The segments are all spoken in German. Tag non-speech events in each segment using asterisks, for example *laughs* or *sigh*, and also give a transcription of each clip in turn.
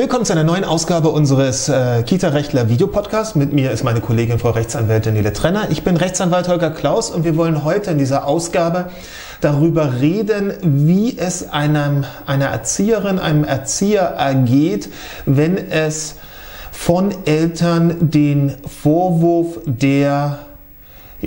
Willkommen zu einer neuen Ausgabe unseres äh, Kita-Rechtler Videopodcasts. Mit mir ist meine Kollegin Frau Rechtsanwältin Nele Trenner. Ich bin Rechtsanwalt Holger Klaus und wir wollen heute in dieser Ausgabe darüber reden, wie es einem, einer Erzieherin, einem Erzieher ergeht, wenn es von Eltern den Vorwurf der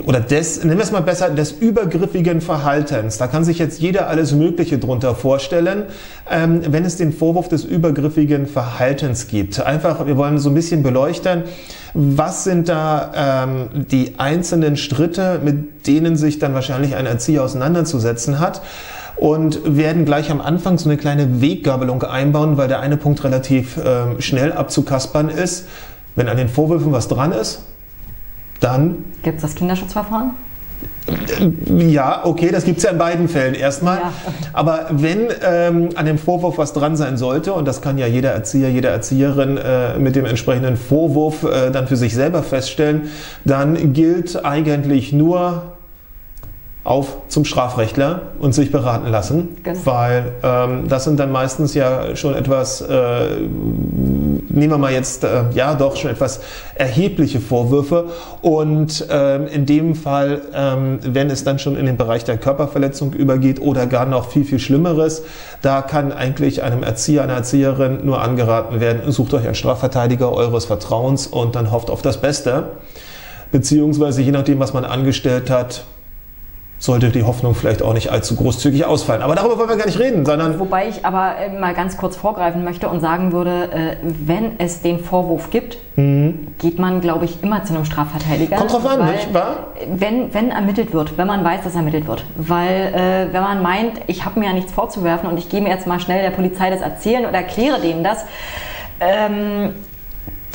oder des, nennen wir es mal besser, des übergriffigen Verhaltens. Da kann sich jetzt jeder alles Mögliche drunter vorstellen, ähm, wenn es den Vorwurf des übergriffigen Verhaltens gibt. Einfach, wir wollen so ein bisschen beleuchten, was sind da ähm, die einzelnen Schritte, mit denen sich dann wahrscheinlich ein Erzieher auseinanderzusetzen hat und werden gleich am Anfang so eine kleine Weggabelung einbauen, weil der eine Punkt relativ ähm, schnell abzukaspern ist. Wenn an den Vorwürfen was dran ist, dann. Gibt es das Kinderschutzverfahren? Ja, okay, das gibt es ja in beiden Fällen erstmal. Ja. Aber wenn ähm, an dem Vorwurf was dran sein sollte, und das kann ja jeder Erzieher, jede Erzieherin äh, mit dem entsprechenden Vorwurf äh, dann für sich selber feststellen, dann gilt eigentlich nur auf zum Strafrechtler und sich beraten lassen, genau. weil ähm, das sind dann meistens ja schon etwas, äh, nehmen wir mal jetzt, äh, ja doch schon etwas erhebliche Vorwürfe. Und ähm, in dem Fall, ähm, wenn es dann schon in den Bereich der Körperverletzung übergeht oder gar noch viel, viel Schlimmeres, da kann eigentlich einem Erzieher, einer Erzieherin nur angeraten werden, sucht euch einen Strafverteidiger eures Vertrauens und dann hofft auf das Beste, beziehungsweise je nachdem, was man angestellt hat, sollte die Hoffnung vielleicht auch nicht allzu großzügig ausfallen. Aber darüber wollen wir gar nicht reden, sondern. Wobei ich aber äh, mal ganz kurz vorgreifen möchte und sagen würde, äh, wenn es den Vorwurf gibt, mhm. geht man, glaube ich, immer zu einem Strafverteidiger. Kommt drauf an, nicht wahr? Wenn, wenn ermittelt wird, wenn man weiß, dass ermittelt wird. Weil äh, wenn man meint, ich habe mir ja nichts vorzuwerfen und ich gehe mir jetzt mal schnell der Polizei das erzählen oder erkläre dem das, ähm,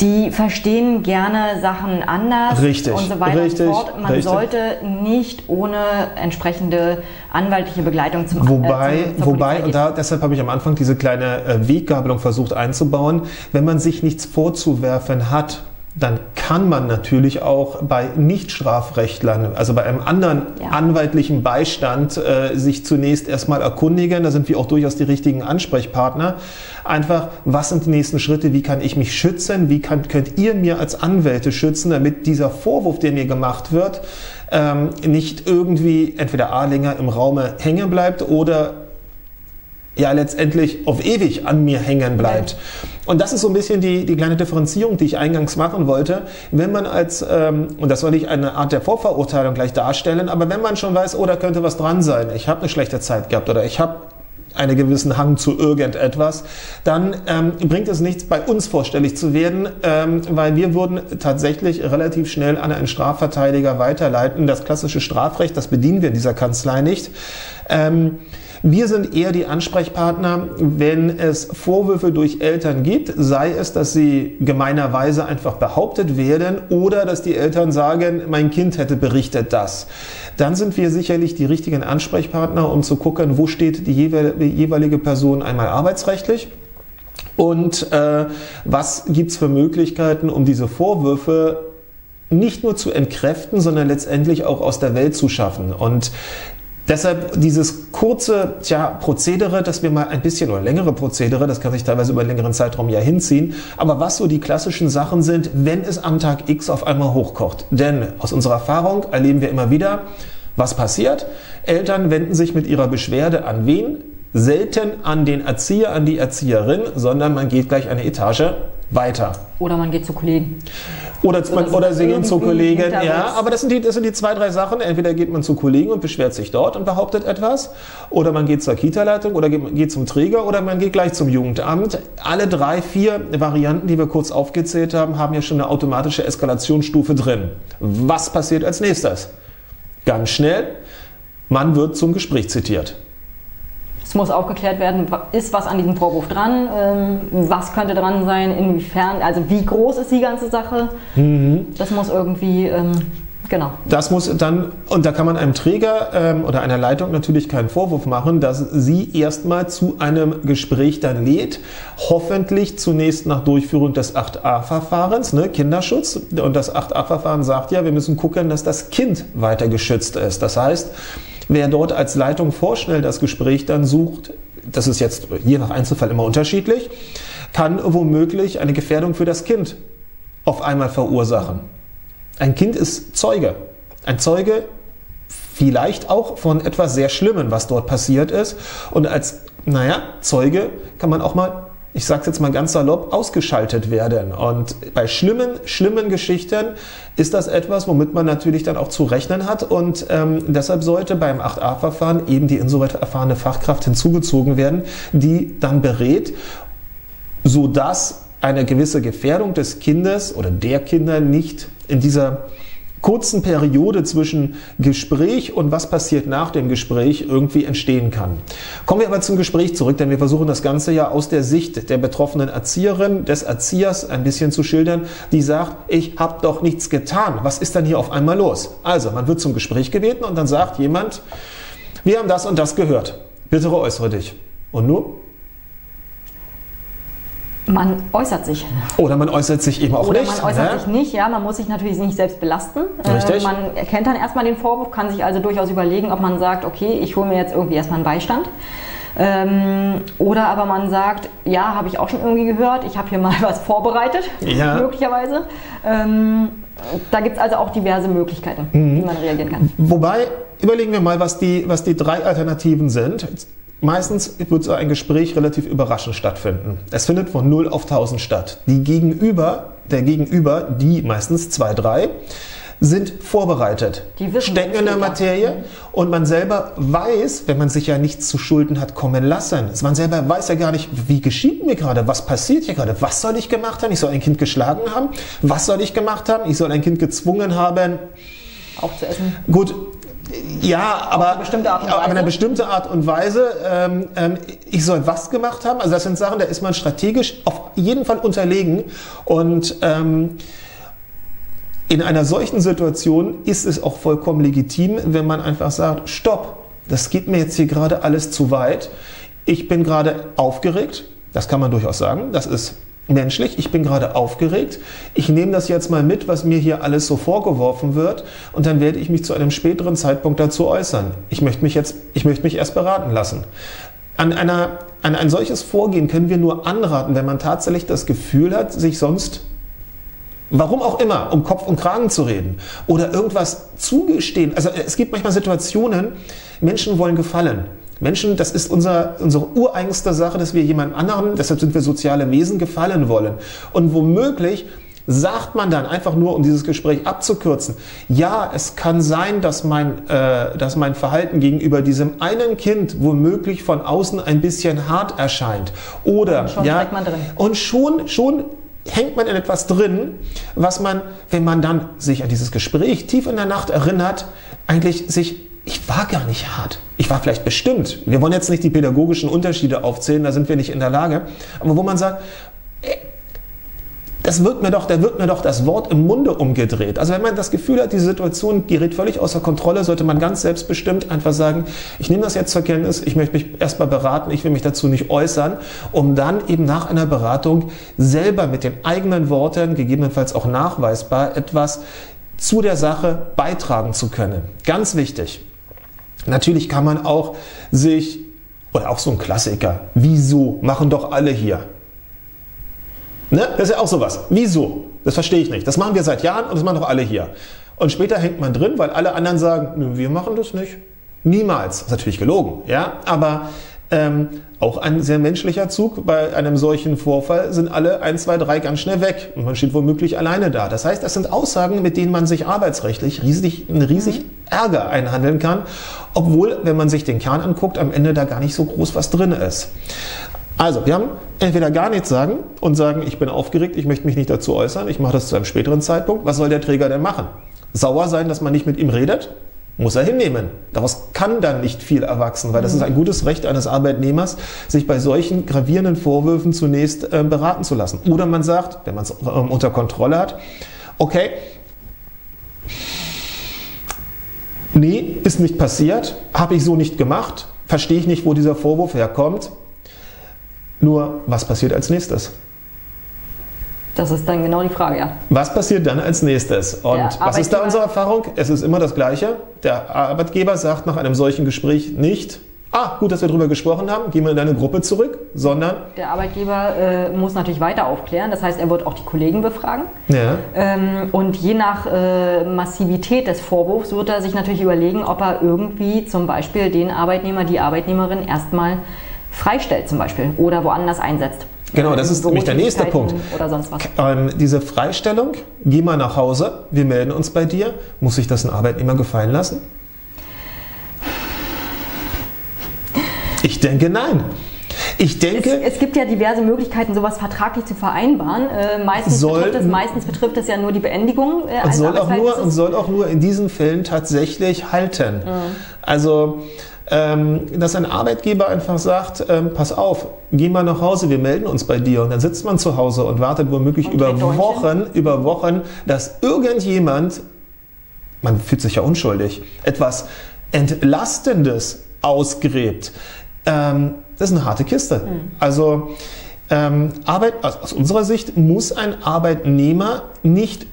die verstehen gerne Sachen anders richtig, und so weiter richtig, und fort. Man richtig. sollte nicht ohne entsprechende anwaltliche Begleitung zum Wobei, äh, zum, wobei und da, deshalb habe ich am Anfang diese kleine äh, Weggabelung versucht einzubauen, wenn man sich nichts vorzuwerfen hat, dann kann man natürlich auch bei Nichtstrafrechtlern, also bei einem anderen ja. anwaltlichen Beistand, äh, sich zunächst erstmal erkundigen. Da sind wir auch durchaus die richtigen Ansprechpartner. Einfach, was sind die nächsten Schritte? Wie kann ich mich schützen? Wie kann, könnt ihr mir als Anwälte schützen, damit dieser Vorwurf, der mir gemacht wird, ähm, nicht irgendwie entweder A länger im Raume hängen bleibt oder ja letztendlich auf ewig an mir hängen bleibt. Und das ist so ein bisschen die, die kleine Differenzierung, die ich eingangs machen wollte. Wenn man als, ähm, und das soll ich eine Art der Vorverurteilung gleich darstellen, aber wenn man schon weiß, oh, da könnte was dran sein, ich habe eine schlechte Zeit gehabt oder ich habe einen gewissen Hang zu irgendetwas, dann ähm, bringt es nichts, bei uns vorstellig zu werden, ähm, weil wir würden tatsächlich relativ schnell an einen Strafverteidiger weiterleiten. Das klassische Strafrecht, das bedienen wir in dieser Kanzlei nicht. Ähm, wir sind eher die Ansprechpartner, wenn es Vorwürfe durch Eltern gibt, sei es, dass sie gemeinerweise einfach behauptet werden oder dass die Eltern sagen, mein Kind hätte berichtet das. Dann sind wir sicherlich die richtigen Ansprechpartner, um zu gucken, wo steht die jeweilige Person einmal arbeitsrechtlich. Und äh, was gibt's für Möglichkeiten, um diese Vorwürfe nicht nur zu entkräften, sondern letztendlich auch aus der Welt zu schaffen. Und Deshalb dieses kurze tja, Prozedere, dass wir mal ein bisschen oder längere Prozedere, das kann sich teilweise über einen längeren Zeitraum ja hinziehen, aber was so die klassischen Sachen sind, wenn es am Tag X auf einmal hochkocht. Denn aus unserer Erfahrung erleben wir immer wieder, was passiert? Eltern wenden sich mit ihrer Beschwerde an wen? Selten an den Erzieher, an die Erzieherin, sondern man geht gleich eine Etage weiter. Oder man geht zu Kollegen. Oder, man, oder sie gehen zu Kollegen, ja, aber das sind, die, das sind die zwei, drei Sachen. Entweder geht man zu Kollegen und beschwert sich dort und behauptet etwas, oder man geht zur Kita-Leitung oder geht, geht zum Träger oder man geht gleich zum Jugendamt. Alle drei, vier Varianten, die wir kurz aufgezählt haben, haben ja schon eine automatische Eskalationsstufe drin. Was passiert als nächstes? Ganz schnell, man wird zum Gespräch zitiert. Es muss aufgeklärt werden, ist was an diesem Vorwurf dran, ähm, was könnte dran sein, inwiefern, also wie groß ist die ganze Sache. Mhm. Das muss irgendwie ähm, Genau. Das muss dann, und da kann man einem Träger ähm, oder einer Leitung natürlich keinen Vorwurf machen, dass sie erstmal zu einem Gespräch dann lädt, hoffentlich zunächst nach Durchführung des 8a-Verfahrens, ne, Kinderschutz. Und das 8a-Verfahren sagt ja, wir müssen gucken, dass das Kind weiter geschützt ist. Das heißt, Wer dort als Leitung vorschnell das Gespräch dann sucht, das ist jetzt je nach Einzelfall immer unterschiedlich, kann womöglich eine Gefährdung für das Kind auf einmal verursachen. Ein Kind ist Zeuge. Ein Zeuge vielleicht auch von etwas sehr Schlimmem, was dort passiert ist. Und als, naja, Zeuge kann man auch mal ich sage es jetzt mal ganz salopp, ausgeschaltet werden. Und bei schlimmen, schlimmen Geschichten ist das etwas, womit man natürlich dann auch zu rechnen hat. Und ähm, deshalb sollte beim 8a-Verfahren eben die insoweit erfahrene Fachkraft hinzugezogen werden, die dann berät, sodass eine gewisse Gefährdung des Kindes oder der Kinder nicht in dieser kurzen Periode zwischen Gespräch und was passiert nach dem Gespräch irgendwie entstehen kann. Kommen wir aber zum Gespräch zurück, denn wir versuchen das Ganze ja aus der Sicht der betroffenen Erzieherin, des Erziehers ein bisschen zu schildern, die sagt, ich habe doch nichts getan. Was ist denn hier auf einmal los? Also, man wird zum Gespräch gebeten und dann sagt jemand, wir haben das und das gehört. Bitte äußere dich. Und nur? Man äußert sich. Oder man äußert sich eben auch Oder nicht. man äußert ne? sich nicht, ja, man muss sich natürlich nicht selbst belasten. Äh, Richtig. man erkennt dann erstmal den Vorwurf, kann sich also durchaus überlegen, ob man sagt, okay, ich hole mir jetzt irgendwie erstmal einen Beistand. Ähm, oder aber man sagt, ja, habe ich auch schon irgendwie gehört, ich habe hier mal *laughs* was vorbereitet, Ja. möglicherweise. Ähm, da gibt es also auch diverse Möglichkeiten, Mhm. wie man reagieren kann. Wobei, überlegen wir mal, was die, was die drei Alternativen sind. Meistens wird so ein Gespräch relativ überraschend stattfinden. Es findet von 0 auf 1000 statt. Die Gegenüber, der Gegenüber, die meistens zwei, drei, sind vorbereitet, Die wissen, stecken in der Materie und man selber weiß, wenn man sich ja nichts zu Schulden hat kommen lassen, man selber weiß ja gar nicht, wie geschieht mir gerade, was passiert hier gerade, was soll ich gemacht haben, ich soll ein Kind geschlagen haben, was soll ich gemacht haben, ich soll ein Kind gezwungen haben, Auch zu essen. Gut, ja, aber, eine bestimmte Art und aber Weise? eine bestimmte Art und Weise. Ähm, ähm, ich soll was gemacht haben. Also das sind Sachen, da ist man strategisch auf jeden Fall unterlegen. Und ähm, in einer solchen Situation ist es auch vollkommen legitim, wenn man einfach sagt, stopp, das geht mir jetzt hier gerade alles zu weit. Ich bin gerade aufgeregt. Das kann man durchaus sagen. Das ist menschlich. Ich bin gerade aufgeregt. Ich nehme das jetzt mal mit, was mir hier alles so vorgeworfen wird. Und dann werde ich mich zu einem späteren Zeitpunkt dazu äußern. Ich möchte mich jetzt, ich möchte mich erst beraten lassen. An, einer, an ein solches Vorgehen können wir nur anraten, wenn man tatsächlich das Gefühl hat, sich sonst Warum auch immer, um Kopf und Kragen zu reden oder irgendwas zugestehen. Also es gibt manchmal Situationen, Menschen wollen gefallen. Menschen, das ist unser, unsere ureigenste Sache, dass wir jemand anderen, deshalb sind wir soziale Wesen, gefallen wollen. Und womöglich sagt man dann einfach nur, um dieses Gespräch abzukürzen, ja, es kann sein, dass mein, äh, dass mein Verhalten gegenüber diesem einen Kind womöglich von außen ein bisschen hart erscheint. Oder, Und schon ja, steckt man drin. und schon, schon hängt man in etwas drin, was man, wenn man dann sich an dieses Gespräch tief in der Nacht erinnert, eigentlich sich, ich war gar nicht hart. Ich war vielleicht bestimmt. Wir wollen jetzt nicht die pädagogischen Unterschiede aufzählen, da sind wir nicht in der Lage. Aber wo man sagt, ey, das wird mir doch, da wird mir doch das Wort im Munde umgedreht. Also wenn man das Gefühl hat, die Situation gerät völlig außer Kontrolle, sollte man ganz selbstbestimmt einfach sagen, ich nehme das jetzt zur Kenntnis, ich möchte mich erstmal beraten, ich will mich dazu nicht äußern, um dann eben nach einer Beratung selber mit den eigenen Worten, gegebenenfalls auch nachweisbar, etwas zu der Sache beitragen zu können. Ganz wichtig. Natürlich kann man auch sich, oder auch so ein Klassiker, wieso machen doch alle hier? Ne? Das ist ja auch sowas. Wieso? Das verstehe ich nicht. Das machen wir seit Jahren und das machen doch alle hier. Und später hängt man drin, weil alle anderen sagen, wir machen das nicht. Niemals. Das ist natürlich gelogen, ja. Aber ähm, auch ein sehr menschlicher Zug. Bei einem solchen Vorfall sind alle 1, 2, 3 ganz schnell weg und man steht womöglich alleine da. Das heißt, das sind Aussagen, mit denen man sich arbeitsrechtlich riesig, riesig Ärger einhandeln kann, obwohl, wenn man sich den Kern anguckt, am Ende da gar nicht so groß was drin ist. Also, wir haben entweder gar nichts sagen und sagen, ich bin aufgeregt, ich möchte mich nicht dazu äußern, ich mache das zu einem späteren Zeitpunkt. Was soll der Träger denn machen? Sauer sein, dass man nicht mit ihm redet? Muss er hinnehmen. Daraus kann dann nicht viel erwachsen, weil das ist ein gutes Recht eines Arbeitnehmers, sich bei solchen gravierenden Vorwürfen zunächst äh, beraten zu lassen. Oder man sagt, wenn man es ähm, unter Kontrolle hat, okay, nee, ist nicht passiert, habe ich so nicht gemacht, verstehe ich nicht, wo dieser Vorwurf herkommt. Nur, was passiert als nächstes? Das ist dann genau die Frage, ja. Was passiert dann als nächstes? Und was ist da unsere Erfahrung? Es ist immer das Gleiche. Der Arbeitgeber sagt nach einem solchen Gespräch nicht, ah, gut, dass wir darüber gesprochen haben, gehen wir in deine Gruppe zurück, sondern... Der Arbeitgeber äh, muss natürlich weiter aufklären, das heißt, er wird auch die Kollegen befragen. Ja. Ähm, und je nach äh, Massivität des Vorwurfs wird er sich natürlich überlegen, ob er irgendwie zum Beispiel den Arbeitnehmer, die Arbeitnehmerin erstmal freistellt zum Beispiel oder woanders einsetzt. Genau, das ist nämlich der nächste Punkt. Ähm, diese Freistellung, geh mal nach Hause, wir melden uns bei dir. Muss sich das ein Arbeitnehmer gefallen lassen? Ich denke nein. Ich denke. Es, es, gibt ja diverse Möglichkeiten, sowas vertraglich zu vereinbaren. Äh, meistens, soll, betrifft es, meistens betrifft es ja nur die Beendigung. Äh, und, soll auch nur, und soll auch nur in diesen Fällen tatsächlich halten. Mhm. Also, ähm, dass ein Arbeitgeber einfach sagt, ähm, pass auf, geh mal nach Hause, wir melden uns bei dir. Und dann sitzt man zu Hause und wartet womöglich und über Wochen, über Wochen, dass irgendjemand, man fühlt sich ja unschuldig, etwas Entlastendes ausgräbt. Ähm, das ist eine harte Kiste. Mhm. Also ähm, Arbeit, also aus unserer Sicht muss ein Arbeitnehmer nicht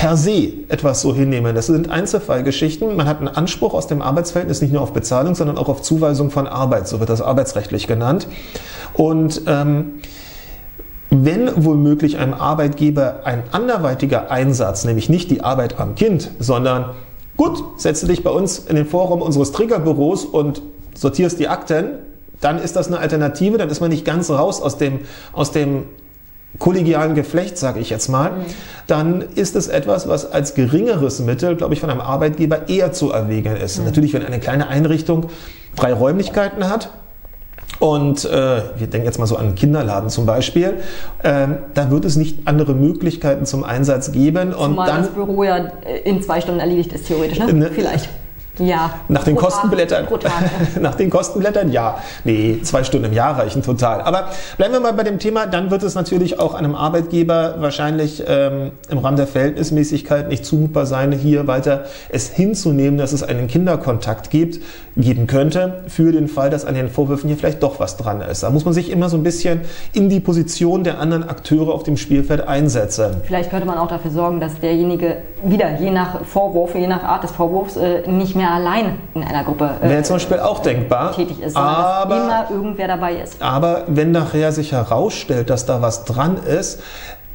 per se etwas so hinnehmen. Das sind Einzelfallgeschichten. Man hat einen Anspruch aus dem Arbeitsverhältnis nicht nur auf Bezahlung, sondern auch auf Zuweisung von Arbeit. So wird das arbeitsrechtlich genannt. Und ähm, wenn womöglich einem Arbeitgeber ein anderweitiger Einsatz, nämlich nicht die Arbeit am Kind, sondern gut, setze dich bei uns in den Vorraum unseres Triggerbüros und sortierst die Akten, dann ist das eine Alternative, dann ist man nicht ganz raus aus dem, aus dem kollegialen Geflecht, sage ich jetzt mal, mhm. dann ist es etwas, was als geringeres Mittel, glaube ich, von einem Arbeitgeber eher zu erwägen ist. Mhm. Natürlich, wenn eine kleine Einrichtung drei Räumlichkeiten hat, und äh, wir denken jetzt mal so an einen Kinderladen zum Beispiel. Ähm, da wird es nicht andere Möglichkeiten zum Einsatz geben. Und Zumal dann, das Büro ja in zwei Stunden erledigt ist, theoretisch, ne? ne Vielleicht. Ja. Nach den Kostenblättern. *laughs* nach den Kostenblättern, ja. Nee, zwei Stunden im Jahr reichen total. Aber bleiben wir mal bei dem Thema. Dann wird es natürlich auch einem Arbeitgeber wahrscheinlich ähm, im Rahmen der Verhältnismäßigkeit nicht zumutbar sein, hier weiter es hinzunehmen, dass es einen Kinderkontakt gibt, geben könnte, für den Fall, dass an den Vorwürfen hier vielleicht doch was dran ist. Da muss man sich immer so ein bisschen in die Position der anderen Akteure auf dem Spielfeld einsetzen. Vielleicht könnte man auch dafür sorgen, dass derjenige wieder, je nach Vorwurf, je nach Art des Vorwurfs, äh, nicht mehr allein in einer Gruppe äh, Wäre zum Beispiel auch denkbar, tätig ist, sondern aber, dass immer irgendwer dabei ist. Aber wenn nachher sich herausstellt, dass da was dran ist,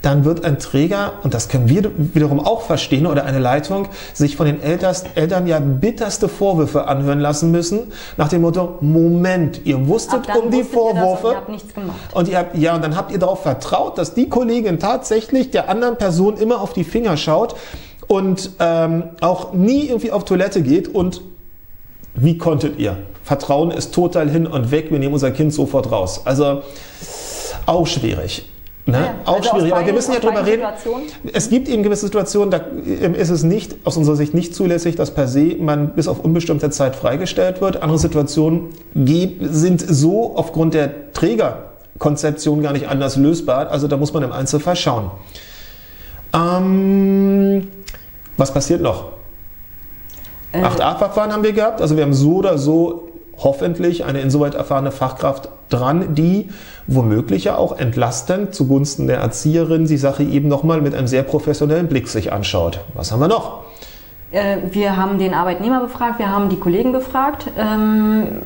dann wird ein Träger, und das können wir wiederum auch verstehen, oder eine Leitung, sich von den Eltern ja bitterste Vorwürfe anhören lassen müssen, nach dem Motto, Moment, ihr wusstet um die Vorwürfe. Ihr habt nichts gemacht. Und ihr habt, ja, und dann habt ihr darauf vertraut, dass die Kollegin tatsächlich der anderen Person immer auf die Finger schaut und ähm, auch nie irgendwie auf Toilette geht und wie konntet ihr? Vertrauen ist total hin und weg, wir nehmen unser Kind sofort raus. Also auch schwierig. Ne? Ja, auch also schwierig, aber wir müssen ja drüber reden. Es gibt eben gewisse Situationen, da ist es nicht, aus unserer Sicht nicht zulässig, dass per se man bis auf unbestimmte Zeit freigestellt wird. Andere Situationen sind so aufgrund der Trägerkonzeption gar nicht anders lösbar. Also da muss man im Einzelfall schauen. Ähm, was passiert noch? Äh. Acht Abverfahren haben wir gehabt. Also wir haben so oder so hoffentlich eine insoweit erfahrene Fachkraft dran, die womöglich ja auch entlastend zugunsten der Erzieherin die Sache eben nochmal mit einem sehr professionellen Blick sich anschaut. Was haben wir noch? Äh, wir haben den Arbeitnehmer befragt, wir haben die Kollegen befragt. Ähm,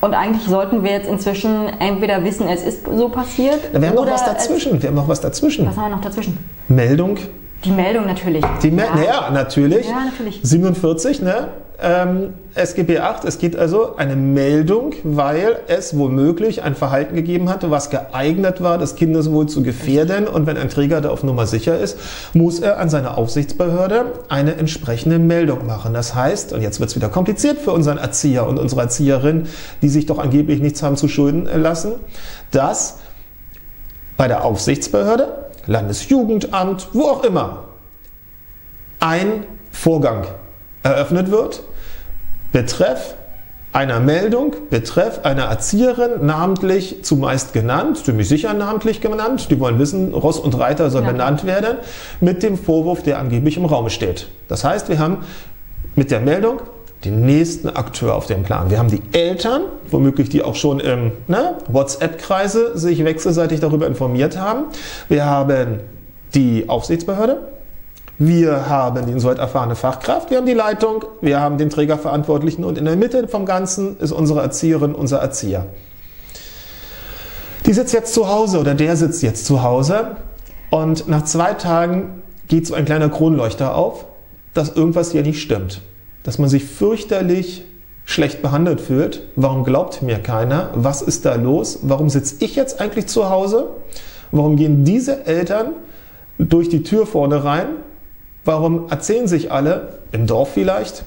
und eigentlich sollten wir jetzt inzwischen entweder wissen, es ist so passiert. wir haben noch was dazwischen. Wir haben noch was dazwischen. Was haben wir noch dazwischen? Meldung. Die Meldung natürlich. Die Me ja. ja, natürlich. Ja, natürlich. 47, ne? ähm, SGB 8. Es gibt also eine Meldung, weil es womöglich ein Verhalten gegeben hatte, was geeignet war, das Kindeswohl zu gefährden. Und wenn ein Träger da auf Nummer sicher ist, muss er an seine Aufsichtsbehörde eine entsprechende Meldung machen. Das heißt, und jetzt wird es wieder kompliziert für unseren Erzieher und unsere Erzieherin, die sich doch angeblich nichts haben zu schulden lassen, dass bei der Aufsichtsbehörde, Landesjugendamt, wo auch immer, ein Vorgang eröffnet wird, betreff einer Meldung, betreff einer Erzieherin, namentlich zumeist genannt, ziemlich sicher namentlich genannt, die wollen wissen, Ross und Reiter soll ja. benannt werden, mit dem Vorwurf, der angeblich im Raum steht. Das heißt, wir haben mit der Meldung den nächsten Akteur auf dem Plan. Wir haben die Eltern, womöglich die auch schon im ne, WhatsApp-Kreise sich wechselseitig darüber informiert haben. Wir haben die Aufsichtsbehörde, wir haben die insoweit erfahrene Fachkraft, wir haben die Leitung, wir haben den Trägerverantwortlichen und in der Mitte vom Ganzen ist unsere Erzieherin, unser Erzieher. Die sitzt jetzt zu Hause oder der sitzt jetzt zu Hause und nach zwei Tagen geht so ein kleiner Kronleuchter auf, dass irgendwas hier nicht stimmt. Dass man sich fürchterlich schlecht behandelt fühlt. Warum glaubt mir keiner? Was ist da los? Warum sitze ich jetzt eigentlich zu Hause? Warum gehen diese Eltern durch die Tür vorne rein? Warum erzählen sich alle, im Dorf vielleicht,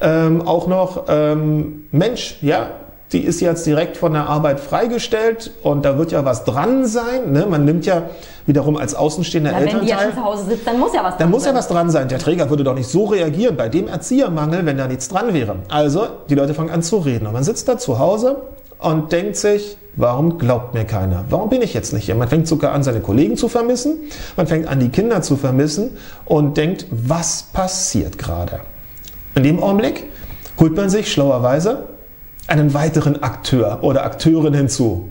ähm, auch noch, ähm, Mensch, ja, die ist jetzt direkt von der Arbeit freigestellt und da wird ja was dran sein. Ne? Man nimmt ja wiederum als außenstehender Na, Elternteil. wenn die ja schon zu Hause sitzt, dann muss ja was Da dran muss ja sein. was dran sein. Der Träger würde doch nicht so reagieren bei dem Erziehermangel, wenn da nichts dran wäre. Also, die Leute fangen an zu reden. Und man sitzt da zu Hause und denkt sich, warum glaubt mir keiner? Warum bin ich jetzt nicht hier? Man fängt sogar an, seine Kollegen zu vermissen. Man fängt an, die Kinder zu vermissen und denkt, was passiert gerade? In dem Augenblick holt man sich schlauerweise einen weiteren Akteur oder Akteurin hinzu.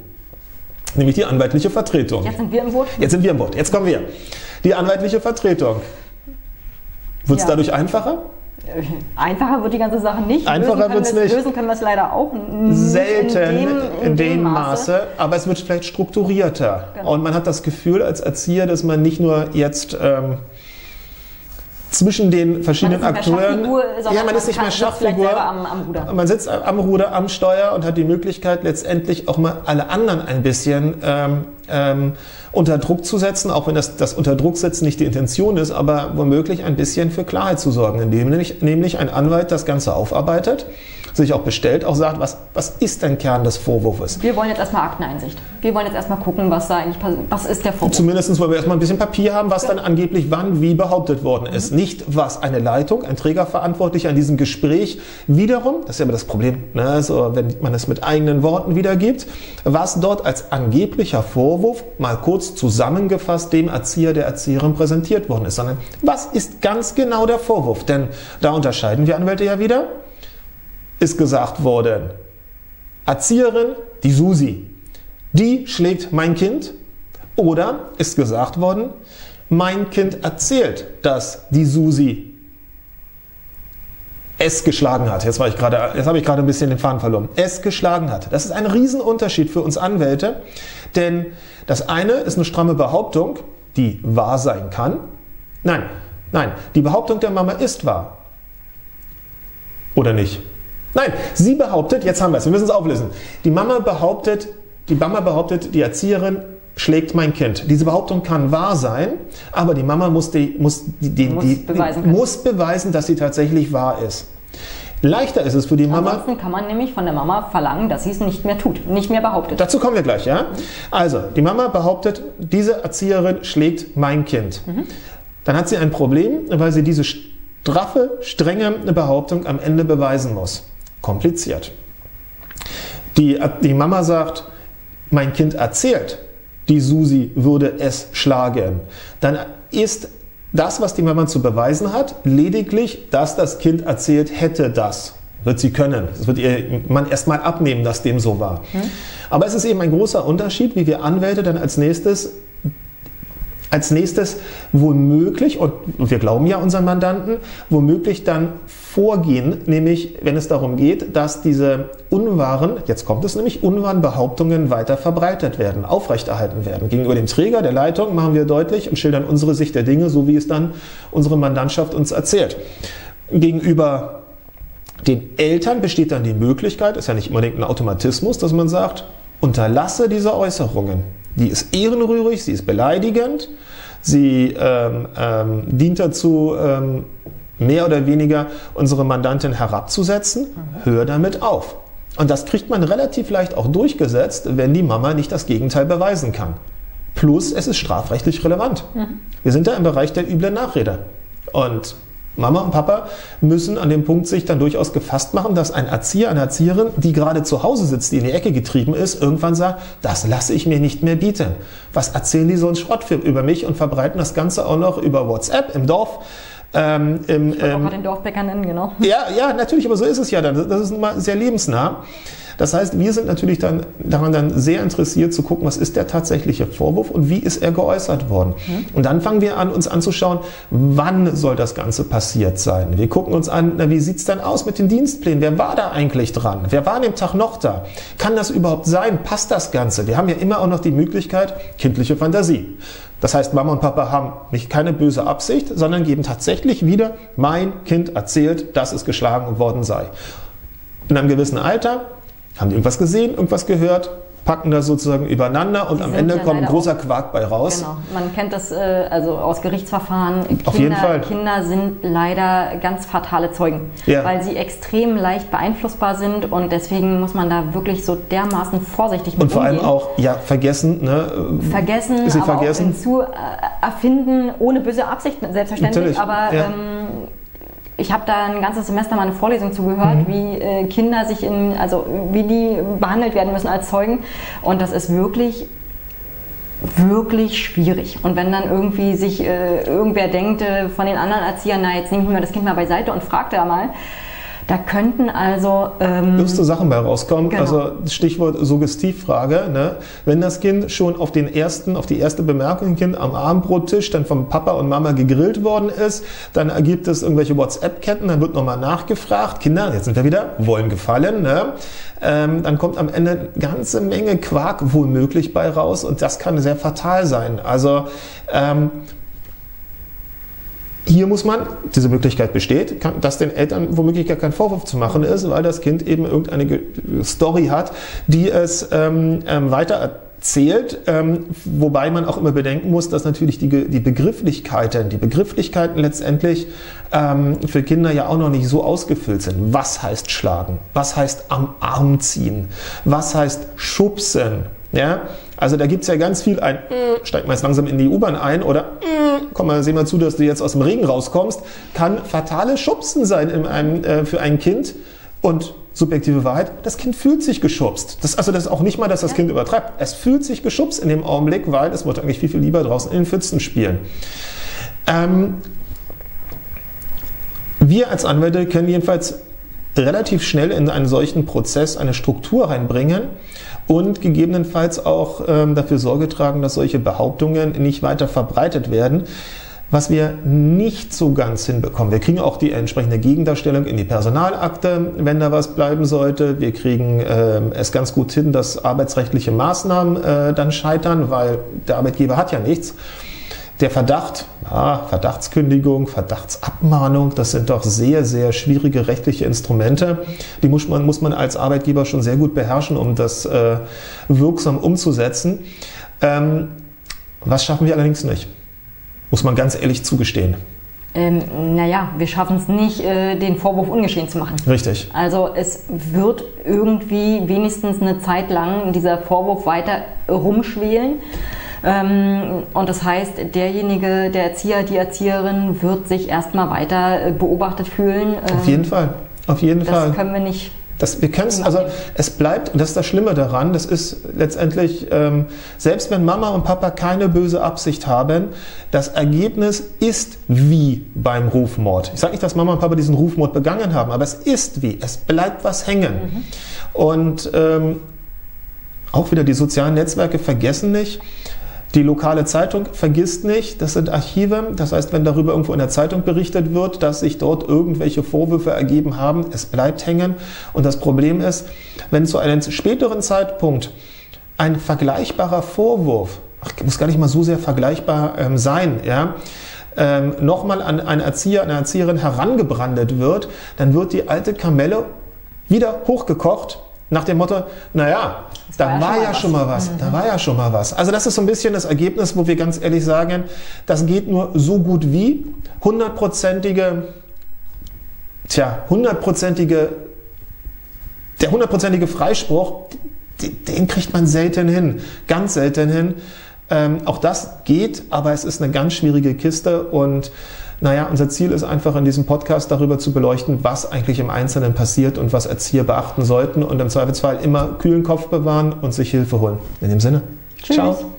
Nämlich die anwaltliche Vertretung. Jetzt sind wir im Boot. Jetzt sind wir im Boot. Jetzt kommen wir. Die anwaltliche Vertretung. Wird es Ja. dadurch einfacher? Einfacher wird die ganze Sache nicht. Einfacher Lösen können wird's wir es- nicht. Lösen können wir es leider auch nicht Selten in, dem, dem Maße, aber es wird vielleicht strukturierter. Genau. Und man hat das Gefühl als Erzieher, dass man nicht nur jetzt ähm, zwischen den verschiedenen Man Akteuren. Ja, man ist nicht mehr Schachfigur. am- am Ruder. Man sitzt am Ruder, am Steuer und hat die Möglichkeit, letztendlich auch mal alle anderen ein bisschen ähm, ähm, unter Druck zu setzen, auch wenn das, das unter Druck setzen nicht die Intention ist, aber womöglich ein bisschen für Klarheit zu sorgen, indem nämlich, nämlich ein Anwalt das Ganze aufarbeitet, sich auch bestellt, auch sagt, was, was ist denn Kern des Vorwurfs? Wir wollen jetzt erstmal Akteneinsicht. Wir wollen jetzt erstmal gucken, was da eigentlich passiert. Was ist der Vorwurf? Zumindest wollen wir erstmal ein bisschen Papier haben, was dann angeblich wann wie behauptet worden ist. Nicht, was eine Leitung, ein Trägerverantwortlicher an diesem Gespräch wiederum, das ist ja immer das Problem, ne, so, wenn man es mit eigenen Worten wiedergibt, was dort als angeblicher Vorwurf mal kurz zusammengefasst dem Erzieher, der Erzieherin präsentiert worden ist, sondern was ist ganz genau der Vorwurf? Denn da unterscheiden wir Anwälte ja wieder. Ist gesagt worden, Erzieherin, die Susi, die schlägt mein Kind. Oder ist gesagt worden, mein Kind erzählt, dass die Susi es geschlagen hat. Jetzt, war ich gerade, jetzt habe ich gerade ein bisschen den Faden verloren. Es geschlagen hat. Das ist ein Riesenunterschied für uns Anwälte, denn das eine ist eine stramme Behauptung, die wahr sein kann. Nein, nein, die Behauptung der Mama ist wahr. Oder nicht? Nein, sie behauptet, jetzt haben wir es, wir müssen es auflösen. Die Mama behauptet, die Mama behauptet, die Erzieherin schlägt mein Kind. Diese Behauptung kann wahr sein, aber die Mama muss, die, muss, die, die, Muss die, beweisen können. muss beweisen, dass sie tatsächlich wahr ist. Leichter ist es für die Mama, Ansonsten kann man nämlich von der Mama verlangen, dass sie es nicht mehr tut, nicht mehr behauptet. Dazu kommen wir gleich, ja? Also, die Mama behauptet, diese Erzieherin schlägt mein Kind. Dann hat sie ein Problem, weil sie diese straffe, strenge Behauptung am Ende beweisen muss. Kompliziert. Die, die Mama sagt, mein Kind erzählt, die Susi würde es schlagen. Dann ist das, was die Mama zu beweisen hat, lediglich, dass das Kind erzählt hätte das. Wird sie können. Das wird ihr Mann erstmal abnehmen, dass dem so war. Aber es ist eben ein großer Unterschied, wie wir Anwälte dann als nächstes als nächstes womöglich, und wir glauben ja unseren Mandanten, womöglich dann vorgehen, nämlich wenn es darum geht, dass diese unwahren, jetzt kommt es nämlich, unwahren Behauptungen weiter verbreitet werden, aufrechterhalten werden. Gegenüber dem Träger der Leitung machen wir deutlich und schildern unsere Sicht der Dinge, so wie es dann unsere Mandantschaft uns erzählt. Gegenüber den Eltern besteht dann die Möglichkeit, ist ja nicht unbedingt ein Automatismus, dass man sagt, unterlasse diese Äußerungen. Die ist ehrenrührig, sie ist beleidigend, sie ähm, ähm, dient dazu, ähm, mehr oder weniger unsere Mandantin herabzusetzen. Hör damit auf. Und das kriegt man relativ leicht auch durchgesetzt, wenn die Mama nicht das Gegenteil beweisen kann. Plus, es ist strafrechtlich relevant. Wir sind da im Bereich der üblen Nachrede. Und Mama und Papa müssen an dem Punkt sich dann durchaus gefasst machen, dass ein Erzieher, eine Erzieherin, die gerade zu Hause sitzt, die in die Ecke getrieben ist, irgendwann sagt, das lasse ich mir nicht mehr bieten. Was erzählen die so einen Schrott für, über mich und verbreiten das Ganze auch noch über WhatsApp im Dorf? Ähm, im, Ich auch ähm, den Dorfbäcker nennen, genau. ja, ja, natürlich, aber so ist es ja dann. Das ist nun mal sehr lebensnah. Das heißt, wir sind natürlich dann daran dann sehr interessiert zu gucken, was ist der tatsächliche Vorwurf und wie ist er geäußert worden. Mhm. Und dann fangen wir an, uns anzuschauen, wann soll das Ganze passiert sein. Wir gucken uns an, na, wie sieht's dann aus mit den Dienstplänen? Wer war da eigentlich dran? Wer war an dem Tag noch da? Kann das überhaupt sein? Passt das Ganze? Wir haben ja immer auch noch die Möglichkeit, kindliche Fantasie. Das heißt, Mama und Papa haben nicht keine böse Absicht, sondern geben tatsächlich wieder, mein Kind erzählt, dass es geschlagen worden sei. In einem gewissen Alter haben die irgendwas gesehen, irgendwas gehört, packen das sozusagen übereinander und die am Ende ja kommt ein großer Quark bei raus. Genau. Man kennt das äh, also aus Gerichtsverfahren. Auf jeden Fall. Kinder sind leider ganz fatale Zeugen, ja. weil sie extrem leicht beeinflussbar sind und deswegen muss man da wirklich so dermaßen vorsichtig mit Und vor umgehen. allem auch ja vergessen, ne? Vergessen, sie aber vergessen. auch hinzu äh, erfinden ohne böse Absicht selbstverständlich, Natürlich. aber ja. ähm, ich habe da ein ganzes Semester mal eine Vorlesung zugehört, mhm. wie äh, Kinder sich in, also wie die behandelt werden müssen als Zeugen. Und das ist wirklich wirklich schwierig. Und wenn dann irgendwie sich äh, irgendwer denkt äh, von den anderen Erziehern, na jetzt nehme ich mir das Kind mal beiseite und fragt da mal, da könnten also ähm, lustige Sachen bei rauskommen. Genau. Also Stichwort Suggestivfrage. Ne? Wenn das Kind schon auf den ersten, auf die erste Bemerkung Kind am Abendbrottisch dann vom Papa und Mama gegrillt worden ist, dann ergibt es irgendwelche WhatsApp-Ketten, dann wird nochmal nachgefragt. Kinder, jetzt sind wir wieder, wollen gefallen. Ne? Ähm, dann kommt am Ende eine ganze Menge Quark wohlmöglich bei raus und das kann sehr fatal sein. Also ähm, hier muss man, diese Möglichkeit besteht, dass den Eltern womöglich gar kein Vorwurf zu machen ist, weil das Kind eben irgendeine Story hat, die es ähm, ähm, weiter erzählt, ähm, wobei man auch immer bedenken muss, dass natürlich die, die Begrifflichkeiten, die Begrifflichkeiten letztendlich ähm, für Kinder ja auch noch nicht so ausgefüllt sind. Was heißt schlagen? Was heißt am Arm ziehen? Was heißt schubsen? Ja, also da gibt es ja ganz viel ein, mm, steig mal jetzt langsam in die U-Bahn ein oder mm, komm mal, seh mal zu, dass du jetzt aus dem Regen rauskommst, kann fatale Schubsen sein in einem, äh, für ein Kind. Und subjektive Wahrheit, das Kind fühlt sich geschubst. Das, also das ist auch nicht mal, dass das Kind übertreibt. Es fühlt sich geschubst in dem Augenblick, weil es wird eigentlich viel, viel lieber draußen in den Pfützen spielen. Ähm, wir als Anwälte können jedenfalls relativ schnell in einen solchen Prozess eine Struktur reinbringen und gegebenenfalls auch ähm, dafür Sorge tragen, dass solche Behauptungen nicht weiter verbreitet werden. Was wir nicht so ganz hinbekommen, wir kriegen auch die entsprechende Gegendarstellung in die Personalakte, wenn da was bleiben sollte. Wir kriegen äh, es ganz gut hin, dass arbeitsrechtliche Maßnahmen äh, dann scheitern, weil der Arbeitgeber hat ja nichts. Der Verdacht, ja, Verdachtskündigung, Verdachtsabmahnung, das sind doch sehr, sehr schwierige rechtliche Instrumente. Die muss man, muss man als Arbeitgeber schon sehr gut beherrschen, um das äh, wirksam umzusetzen. Ähm, was schaffen wir allerdings nicht? Muss man ganz ehrlich zugestehen. Ähm, naja, wir schaffen es nicht, äh, den Vorwurf ungeschehen zu machen. Richtig. Also es wird irgendwie wenigstens eine Zeit lang dieser Vorwurf weiter rumschwelen. Ähm, und das heißt, derjenige, der Erzieher, die Erzieherin wird sich erstmal weiter äh, beobachtet fühlen. Auf jeden ähm, Fall. Auf jeden das Fall. Das können wir nicht das, wir können also es bleibt, und das ist das Schlimme daran, das ist letztendlich, ähm, selbst wenn Mama und Papa keine böse Absicht haben, das Ergebnis ist wie beim Rufmord. Ich sage nicht, dass Mama und Papa diesen Rufmord begangen haben, aber es ist wie, es bleibt was hängen. Mhm. Und ähm, auch wieder die sozialen Netzwerke vergessen nicht, die lokale Zeitung vergisst nicht, das sind Archive. Das heißt, wenn darüber irgendwo in der Zeitung berichtet wird, dass sich dort irgendwelche Vorwürfe ergeben haben, es bleibt hängen. Und das Problem ist, wenn zu einem späteren Zeitpunkt ein vergleichbarer Vorwurf, ach, muss gar nicht mal so sehr vergleichbar ähm, sein, ja, ähm, nochmal an einen Erzieher, eine Erzieherin herangebrandet wird, dann wird die alte Kamelle wieder hochgekocht nach dem Motto, naja, da war, war ja schon mal was. Mhm. Da war ja schon mal was. Also das ist so ein bisschen das Ergebnis, wo wir ganz ehrlich sagen, das geht nur so gut wie hundertprozentige, tja, hundertprozentige, der hundertprozentige Freispruch, den kriegt man selten hin, ganz selten hin. Ähm, auch das geht, aber es ist eine ganz schwierige Kiste und naja, unser Ziel ist einfach in diesem Podcast darüber zu beleuchten, was eigentlich im Einzelnen passiert und was Erzieher beachten sollten und im Zweifelsfall immer kühlen Kopf bewahren und sich Hilfe holen. In dem Sinne, Tschüss. ciao.